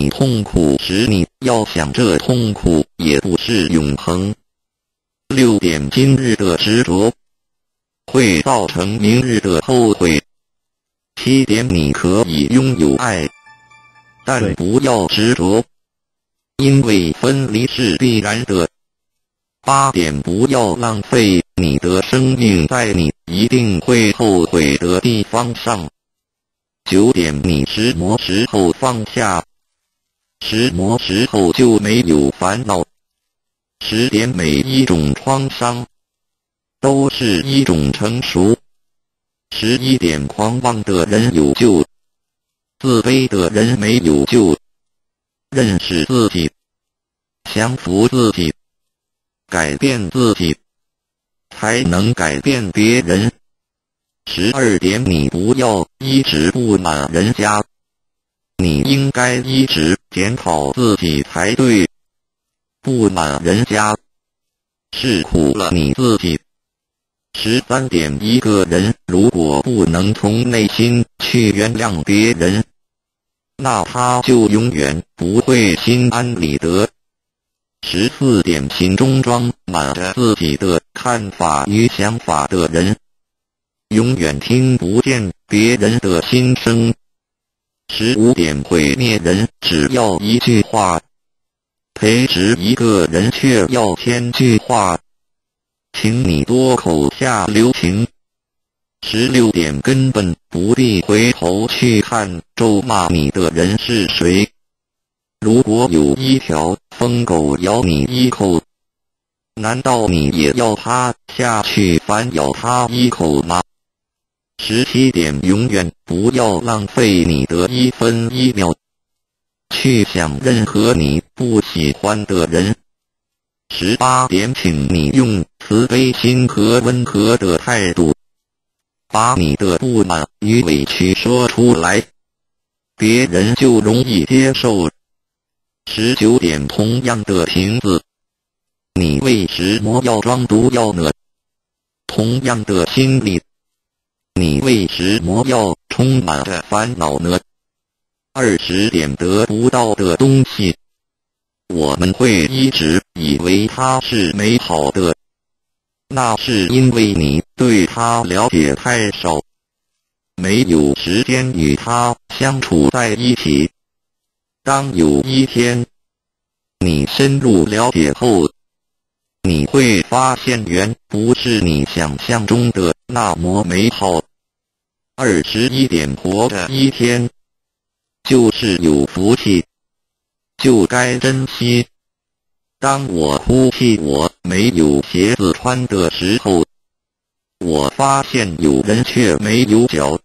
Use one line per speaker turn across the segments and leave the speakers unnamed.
你痛苦时，你要想这痛苦也不是永恒。六点，今日的执着会造成明日的后悔。七点，你可以拥有爱，但不要执着，因为分离是必然的。八点，不要浪费你的生命在你一定会后悔的地方上。九点，你什么时候放下，石磨时候就没有烦恼。十点，每一种创伤都是一种成熟。十一点，狂妄的人有救，自卑的人没有救。认识自己，降服自己，改变自己，才能改变别人。十二点，你不要一直不满人家，你应该一直检讨自己才对。不满人家，是苦了你自己。十三点，一个人如果不能从内心去原谅别人，那他就永远不会心安理得。十四点，心中装满着自己的看法与想法的人。永远听不见别人的心声。十五点毁灭人，只要一句话；培植一个人，却要千句话。请你多口下留情。十六点根本不必回头去看咒骂你的人是谁。如果有一条疯狗咬你一口，难道你也要它下去反咬它一口吗？十七点，永远不要浪费你的一分一秒，去想任何你不喜欢的人。十八点，请你用慈悲心和温和的态度，把你的不满与委屈说出来，别人就容易接受。十九点，同样的瓶子，你为什么要装毒药呢？同样的心理。为什么要充满着烦恼呢？二十点得不到的东西，我们会一直以为它是美好的，那是因为你对它了解太少，没有时间与它相处在一起。当有一天你深入了解后，你会发现，原不是你想象中的那么美好。二十一点，活着一天就是有福气，就该珍惜。当我哭泣我没有鞋子穿的时候，我发现有人却没有脚。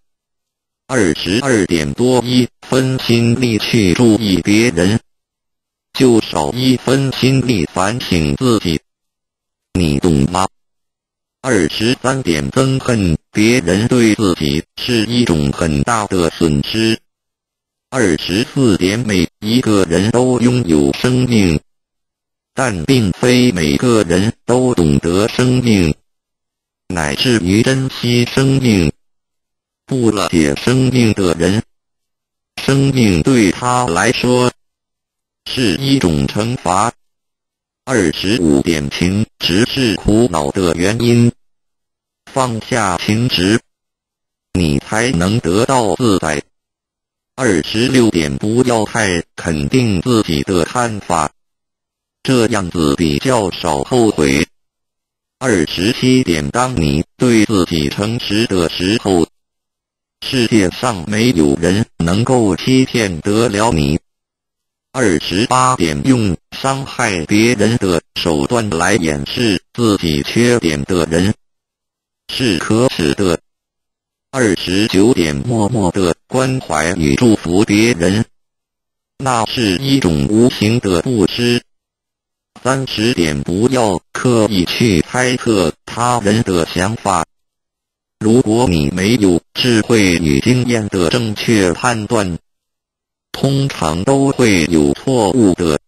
二十二点多，一分心力去注意别人，就少一分心力反省自己，你懂吗？二十三点，憎恨别人对自己是一种很大的损失。二十四点，每一个人都拥有生命，但并非每个人都懂得生命，乃至于珍惜生命。不了解生命的人，生命对他来说是一种惩罚。二十五点，情执是苦恼的原因。放下情执，你才能得到自在。二十六点，不要太肯定自己的看法，这样子比较少后悔。二十七点，当你对自己诚实的时候，世界上没有人能够欺骗得了你。二十八点，用伤害别人的手段来掩饰自己缺点的人。是可耻的。二十九点，默默的关怀与祝福别人，那是一种无形的布施。三十点，不要刻意去猜测他人的想法。如果你没有智慧与经验的正确判断，通常都会有错误的。